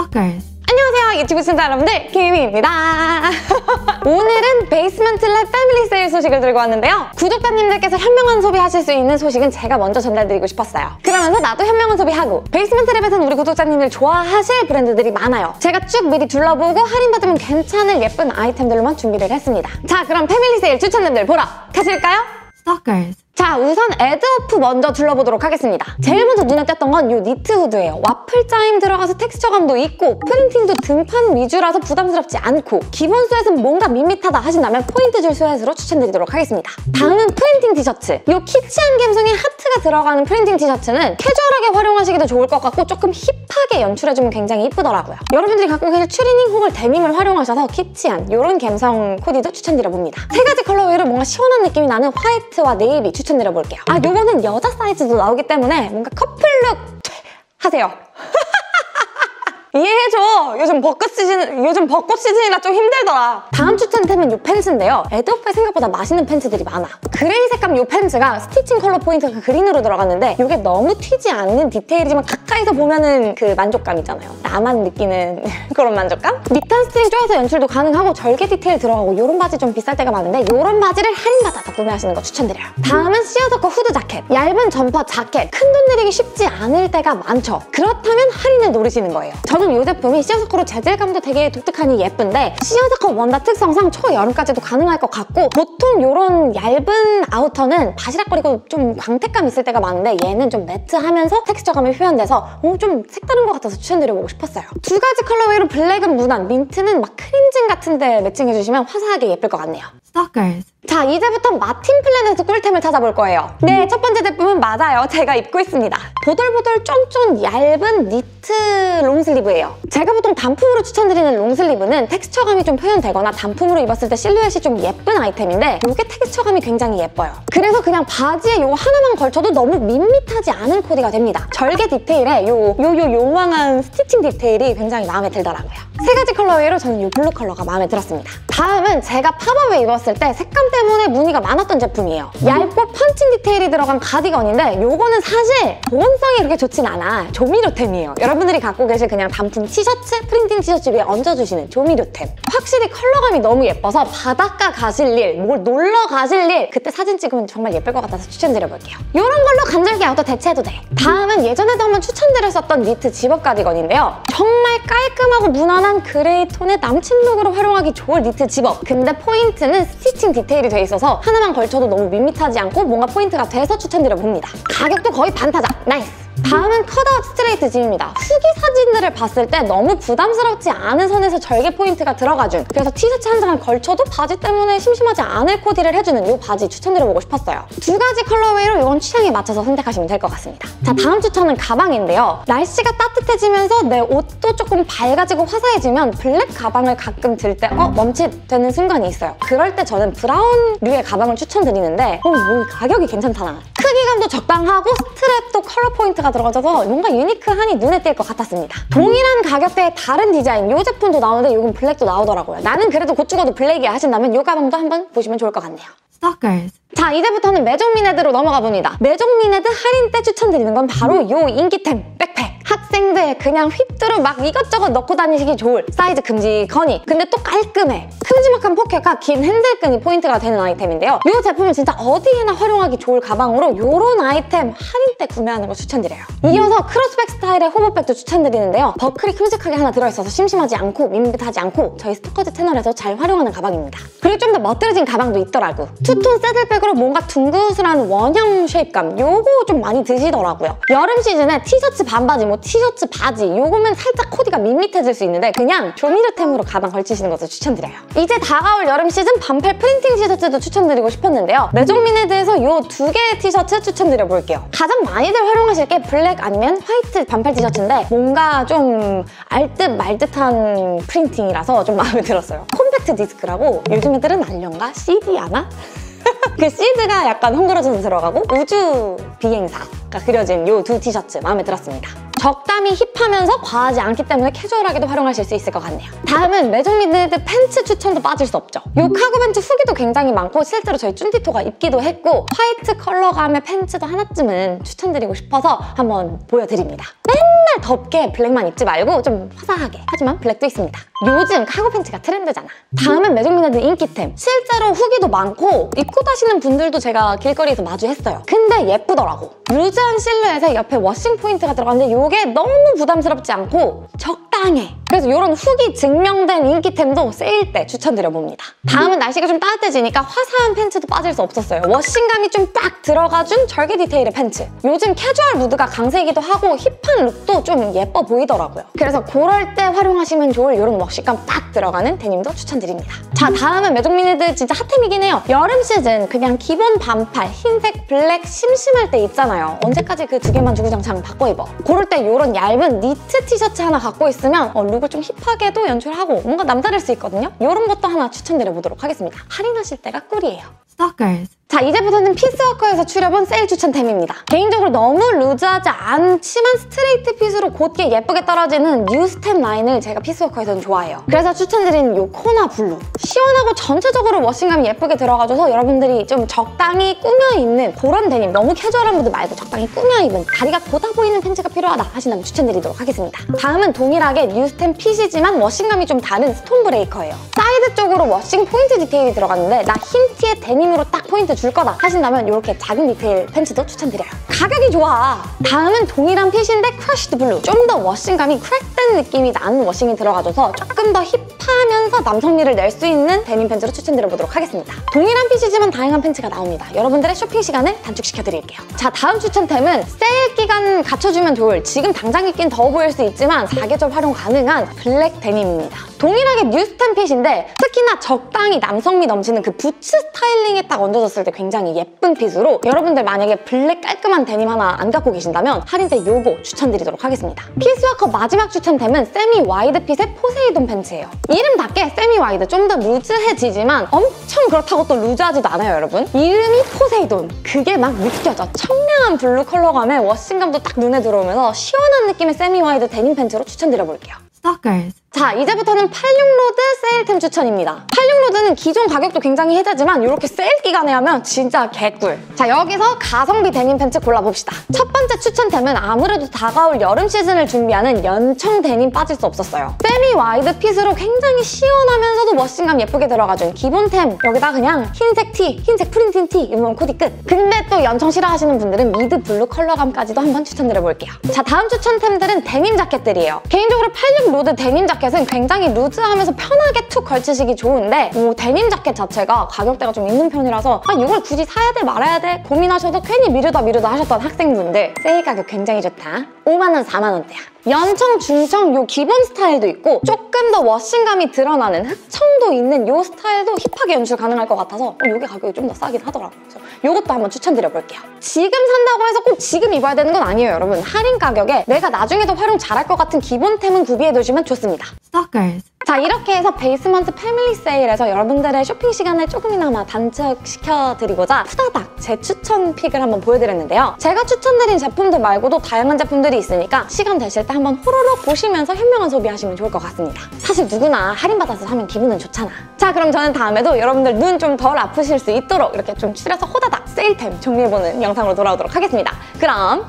Stalkers. 안녕하세요 유튜브 시청자 여러분들 김희입니다 오늘은 베이스먼트 랩 family sale 소식을 들고 왔는데요 구독자님들께서 현명한 소비하실 수 있는 소식은 제가 먼저 전달드리고 싶었어요 그러면서 나도 현명한 소비하고 베이스먼트 랩에서는 우리 구독자님들 좋아하실 브랜드들이 많아요 제가 쭉 미리 둘러보고 할인받으면 괜찮을 예쁜 아이템들로만 준비를 했습니다 자 그럼 family sale 추천템들 보러 가실까요? Stalkers. 자 우선 에드오프 먼저 둘러보도록 하겠습니다. 제일 먼저 눈에 띄었던 건 이 니트 후드예요. 와플 짜임 들어가서 텍스처감도 있고 printing도 등판 위주라서 부담스럽지 않고 기본 sweat는 뭔가 밋밋하다 하신다면 포인트 줄 sweat로 추천드리도록 하겠습니다. 다음은 printing 티셔츠. 이 키치한 감성의 하트가 들어가는 printing 티셔츠는 캐주얼하게 활용하시기도 좋을 것 같고 조금 hip하게 연출해주면 굉장히 이쁘더라고요. 여러분들이 갖고 계실 추리닝 혹은 데님을 활용하셔서 키치한 이런 감성 코디도 추천드려봅니다. 세 가지 colorway로 뭔가 시원한 느낌이 나는 화이트와 네이비 추천 드려볼게요. 아, 요거는 여자 사이즈도 나오기 때문에 뭔가 커플룩 하세요. 이해해줘. 요즘 벚꽃 시즌, 요즘 벚꽃 시즌이라 좀 힘들더라. 다음 추천템은 이 팬츠인데요. 에드오프에 생각보다 맛있는 팬츠들이 많아. 그레이 색감 이 팬츠가 stitching 컬러 포인트가 그 그린으로 들어갔는데 이게 너무 튀지 않는 디테일이지만 가까이서 보면은 그 만족감 있잖아요. 나만 느끼는 그런 만족감? 밑단 string 쪼여서 연출도 가능하고 절개 디테일 들어가고 이런 바지 좀 비쌀 때가 많은데 이런 바지를 할인받아서 구매하시는 거 추천드려요. 다음은 시어서커 후드 자켓. 얇은 점퍼 자켓. 큰돈 들이기 쉽지 않을 때가 많죠. 그렇다면 할인을 노리시는 거예요. 저는 이 제품이 시어서커로 재질감도 되게 독특하니 예쁜데 시어서커 원단 특성상 초여름까지도 가능할 것 같고 보통 이런 얇은 아우터는 바시락거리고 좀 광택감 있을 때가 많은데 얘는 좀 매트하면서 텍스처감이 표현돼서 오, 좀 색다른 것 같아서 추천드려보고 싶었어요. 두 가지 colorway로 블랙은 무난, 민트는 막 크림진 같은데 매칭해주시면 화사하게 예쁠 것 같네요. Stalkers. 자 이제부터 마틴 플랜에서 꿀템을 찾아볼 거예요 네 첫 번째 제품은 맞아요 제가 입고 있습니다 보들보들 쫀쫀 얇은 니트 long sleeve 예요 제가 보통 단품으로 추천드리는 long sleeve는 texture감이 좀 표현되거나 단품으로 입었을 때 실루엣이 좀 예쁜 아이템인데 이게 texture감이 굉장히 예뻐요 그래서 그냥 바지에 요 하나만 걸쳐도 너무 밋밋하지 않은 코디가 됩니다 절개 디테일에 요 요요 요망한 stitching 디테일이 굉장히 마음에 들더라고요 세 가지 colorway로 저는 이 블루 컬러가 마음에 들었습니다 다음은 제가 팝업에 입었을 때 색감 때문에 문의가 많았던 제품이에요. 얇고 펀칭 디테일이 들어간 가디건인데 요거는 사실 보온성이 그렇게 좋진 않아. 조미료템이에요. 여러분들이 갖고 계실 그냥 단품 티셔츠, printing 티셔츠 위에 얹어주시는 조미료템. 확실히 컬러감이 너무 예뻐서 바닷가 가실 일, 뭘 놀러 가실 일 그때 사진 찍으면 정말 예쁠 것 같아서 추천드려볼게요. 이런 걸로 간절기 outer 대체해도 돼. 다음은 예전에도 한번 추천드렸었던 니트 집업 가디건인데요. 정말 깔끔하고 무난한 gray 톤의 남친 look으로 활용하기 좋을 니트 집업. 근데 포인트는 stitching 디테일이 돼 있어서 하나만 걸쳐도 너무 밋밋하지 않고 뭔가 포인트가 돼서 추천드려 봅니다. 가격도 거의 반타작. Nice! 다음은 cutout 스트레이트 진입니다. 후기 사진들을 봤을 때 너무 부담스럽지 않은 선에서 절개 포인트가 들어가준 그래서 티셔츠 한 장을 걸쳐도 바지 때문에 심심하지 않을 코디를 해주는 이 바지 추천드려보고 싶었어요. 두 가지 colorway로 이건 취향에 맞춰서 선택하시면 될 것 같습니다. 자 다음 추천은 가방인데요. 날씨가 따뜻해지면서 내 옷도 조금 밝아지고 화사해지면 black 가방을 가끔 들 때 어? 멈칫되는 순간이 있어요. 그럴 때 저는 brown류의 가방을 추천드리는데 어, 뭐 가격이 괜찮잖아. 크기감도 적당하고 strap도 컬러 포인트 가 들어가져서 뭔가 unique하니 눈에 띌 것 같았습니다. 동일한 가격대의 다른 디자인 이 제품도 나오는데 이건 black도 나오더라고요. 나는 그래도 곧 죽어도 black이야 하신다면 이 가방도 한번 보시면 좋을 것 같네요. Stalkers. 자 이제부터는 메종미네드로 넘어가 봅니다. 메종미네드 할인 때 추천드리는 건 바로 요 인기템 백팩. 학생들 그냥 휘뚜루 막 이것저것 넣고 다니시기 좋을 사이즈 큼직하니 근데 또 깔끔해. 큼지막한 포켓과 긴 핸들끈이 포인트가 되는 아이템인데요. 이 제품은 진짜 어디에나 활용하기 좋을 가방으로 이런 아이템 할인 때 구매하는 거 추천드려요. 이어서 cross bag 스타일의 hobo bag도 추천드리는데요. 버클이 큼직하게 하나 들어있어서 심심하지 않고 밋밋하지 않고 저희 스토커즈 채널에서 잘 활용하는 가방입니다. 그리고 좀 더 멋들어진 가방도 있더라고. two-tone saddle bag으로 뭔가 둥그스한 원형 shape감 요거 좀 많이 드시더라고요. 여름 시즌에 티셔츠 반바지, 뭐 티셔츠 바지 요거면 살짝 코디가 밋밋해질 수 있는데 그냥 조미료템으로 가방 걸치시는 것을 추천드려요. 이제 다가올 여름 시즌 반팔 printing 티셔츠도 추천드리고 싶었는데요. 메종미네드에서 요 두 개의 티셔츠 추천드려볼게요. 가장 많이들 활용하실 게 black 아니면 white 반팔 티셔츠인데 뭔가 좀 알듯 말듯한 printing이라서 좀 마음에 들었어요. 콤팩트 디스크라고 요즘 애들은 알련가? CD 아나? 그 CD가 약간 헝클어져서 들어가고 우주 비행사가 그려진 이 두 티셔츠 마음에 들었습니다. 적당히 hip하면서 과하지 않기 때문에 캐주얼하게도 활용하실 수 있을 것 같네요. 다음은 매종미네드 팬츠 추천도 빠질 수 없죠. 이 cargo pants 후기도 굉장히 많고 실제로 저희 쭌디토가 입기도 했고 white 컬러감의 pants도 하나쯤은 추천드리고 싶어서 한번 보여드립니다. 맨날 덥게 black만 입지 말고 좀 화사하게 하지만 black도 있습니다. 요즘 cargo pants가 트렌드잖아. 다음은 메종미네드 인기템. 실제로 후기도 많고 입고 다니시는 분들도 제가 길거리에서 마주했어요. 근데 예쁘더라고. loose한 실루엣에 옆에 washing 포인트가 들어가는데 이게 너무 부담스럽지 않고 적당해. 그래서 이런 후기 증명된 인기템도 세일 때 추천드려봅니다. 다음은 날씨가 좀 따뜻해지니까 화사한 pants도 빠질 수 없었어요. washing감이 좀 빡 들어가준 절개 디테일의 팬츠. 요즘 캐주얼 무드가 강세이기도 하고 hip한 look도 좀 예뻐 보이더라고요. 그래서 그럴 때 활용하시면 좋을 이런 washing감 빡 들어가는 데님도 추천드립니다. 자, 다음은 메종미네드 진짜 hot템이긴 해요. 여름 시즌 그냥 기본 반팔, 흰색, black 심심할 때 있잖아요. 언제까지 그 두 개만 주구장창 바꿔 입어. 그럴 때 이런 얇은 니트 티셔츠 하나 갖고 있으면 어, look을 좀 hip하게도 연출하고 뭔가 남다를 수 있거든요. 이런 것도 하나 추천드려보도록 하겠습니다. 할인하실 때가 꿀이에요. Stalkers. 자 이제부터는 피스워커에서 추려본 세일 추천템입니다. 개인적으로 너무 loose하지 않지만 스트레이트 fit으로 곧게 예쁘게 떨어지는 뉴스템 라인을 제가 피스워커에서는 좋아해요. 그래서 추천드리는 이 코나 블루. 시원하고 전체적으로 washing감이 예쁘게 들어가줘서 여러분들이 좀 적당히 꾸며 입는 그런 데님 너무 캐주얼한 무드 말고 적당히 꾸며 입은 다리가 돋아 보이는 pants가 필요하다 하신다면 추천드리도록 하겠습니다. 다음은 동일하게 뉴스템 fit이지만 washing감이 좀 다른 스톤 브레이커예요. 사이드 쪽으로 washing 포인트 디테일이 들어갔는데 나 흰 티에 데님으로 딱 포인트 줄 거다 하신다면 이렇게 작은 디테일 pants도 추천드려요. 가격이 좋아. 다음은 동일한 fit인데 크러쉬드 블루. 좀 더 washing감이 crack된 느낌이 나는 washing이 들어가줘서 조금 더 hip하면서 남성미를 낼 수 있는 데님 pants로 추천드려보도록 하겠습니다. 동일한 fit이지만 다양한 pants가 나옵니다. 여러분들의 쇼핑 시간을 단축시켜드릴게요. 자 다음 추천템은 세일 기간 갖춰주면 좋을 지금 당장 입긴 더워 보일 수 있지만 사계절 활용 가능한 black 데님입니다. 동일하게 뉴스템 fit인데 특히나 적당히 남성미 넘치는 그 부츠 styling에 딱 얹어졌을 때 굉장히 예쁜 fit으로 여러분들 만약에 black 깔끔한 데님 하나 안 갖고 계신다면 할인 때 요거 추천드리도록 하겠습니다. 피스워커 마지막 추천템은 semi wide fit의 포세이돈 pants예요. 이름답게 semi wide 좀 더 loose해지지만 엄청 그렇다고 또 loose하지도 않아요 여러분. 이름이 포세이돈. 그게 막 느껴져. 청량한 blue 컬러감에 washing감도 딱 눈에 들어오면서 시원한 느낌의 세미 와이드 데님 팬츠로 추천드려볼게요. Stalkers. 자 이제부터는 86로드 세일템 추천입니다 86 로드는 기존 가격도 굉장히 혜자지만 이렇게 세일 기간에 하면 진짜 개꿀. 자 여기서 가성비 데님 팬츠 골라봅시다. 첫 번째 추천템은 아무래도 다가올 여름 시즌을 준비하는 연청 데님 빠질 수 없었어요. 세미 와이드 핏으로 굉장히 시원하면서도 워싱감 예쁘게 들어가준 기본템. 여기다 그냥 흰색 티, 흰색 프린팅 티 입으면 코디 끝. 근데 또 연청 싫어하시는 분들은 mid blue 컬러감까지도 한번 추천드려볼게요. 자 다음 추천템들은 데님 자켓들이에요. 개인적으로 86 로드 데님 자켓 자켓은 굉장히 루즈하면서 편하게 툭 걸치시기 좋은데 뭐 데님 자켓 자체가 가격대가 좀 있는 편이라서 아 이걸 굳이 사야 돼 말아야 돼? 고민하셔도 괜히 미루다 미루다 하셨던 학생분들 세일 가격 굉장히 좋다. 5만 원, 4만 원대야 연청, 중청 요 기본 스타일도 있고 조금 더 워싱감이 드러나는 흑청도 있는 요 스타일도 힙하게 연출 가능할 것 같아서 어, 요게 가격이 좀 더 싸긴 하더라고요. 그래서 요것도 한번 추천드려볼게요. 지금 산다고 해서 꼭 지금 입어야 되는 건 아니에요, 여러분. 할인 가격에 내가 나중에도 활용 잘할 것 같은 기본템은 구비해두시면 좋습니다. Stalkers. 자 이렇게 해서 베이스먼트 패밀리 세일에서 여러분들의 쇼핑 시간을 조금이나마 단축시켜드리고자 후다닥 제 추천 픽을 한번 보여드렸는데요. 제가 추천드린 제품들 말고도 다양한 제품들이 있으니까 시간 되실 때 한번 호로록 보시면서 현명한 소비하시면 좋을 것 같습니다. 사실 누구나 할인받아서 사면 기분은 좋잖아. 자 그럼 저는 다음에도 여러분들 눈 좀 덜 아프실 수 있도록 이렇게 좀 추려서 호다닥 세일템 정리해보는 영상으로 돌아오도록 하겠습니다. 그럼